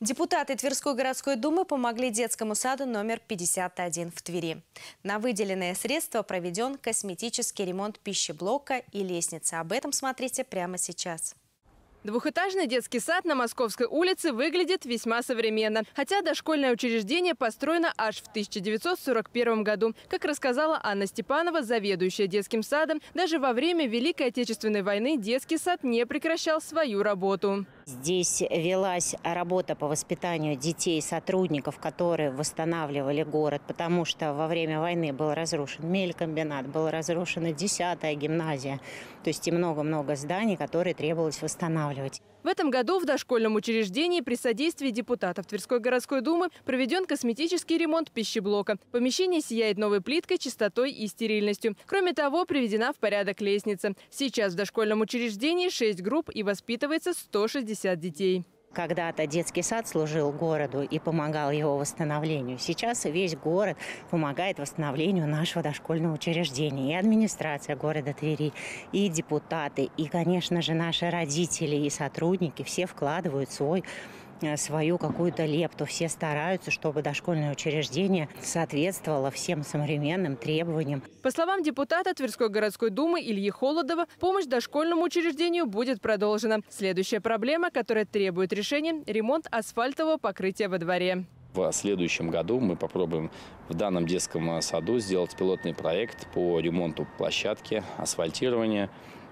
Депутаты Тверской городской думы помогли детскому саду номер 51 в Твери. На выделенные средства проведен косметический ремонт пищеблока и лестницы. Об этом смотрите прямо сейчас. Двухэтажный детский сад на Московской улице выглядит весьма современно. Хотя дошкольное учреждение построено аж в 1941 году. Как рассказала Анна Степанова, заведующая детским садом, даже во время Великой Отечественной войны детский сад не прекращал свою работу. Здесь велась работа по воспитанию детей, сотрудников, которые восстанавливали город, потому что во время войны был разрушен мелькомбинат, была разрушена 10-я гимназия. То есть и много-много зданий, которые требовалось восстанавливать. В этом году в дошкольном учреждении при содействии депутатов Тверской городской думы проведен косметический ремонт пищеблока. Помещение сияет новой плиткой, чистотой и стерильностью. Кроме того, приведена в порядок лестница. Сейчас в дошкольном учреждении 6 групп и воспитывается 160 50 детей. Когда-то детский сад служил городу и помогал его восстановлению. Сейчас весь город помогает восстановлению нашего дошкольного учреждения. И администрация города Твери, и депутаты, и, конечно же, наши родители и сотрудники все вкладывают свой свою какую-то лепту. Все стараются, чтобы дошкольное учреждение соответствовало всем современным требованиям. По словам депутата Тверской городской думы Ильи Холодова, помощь дошкольному учреждению будет продолжена. Следующая проблема, которая требует решения – ремонт асфальтового покрытия во дворе. В следующем году мы попробуем в данном детском саду сделать пилотный проект по ремонту площадки, асфальтирования Э,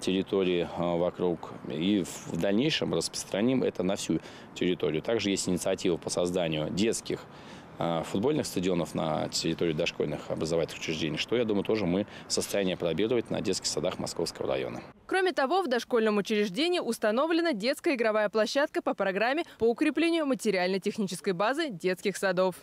территории э, вокруг и в дальнейшем распространим это на всю территорию. Также есть инициатива по созданию детских э, футбольных стадионов на территории дошкольных образовательных учреждений, что, я думаю, тоже мы в состоянии опробировать на детских садах Московского района. Кроме того, в дошкольном учреждении установлена детская игровая площадка по программе по укреплению материально-технической базы детских садов.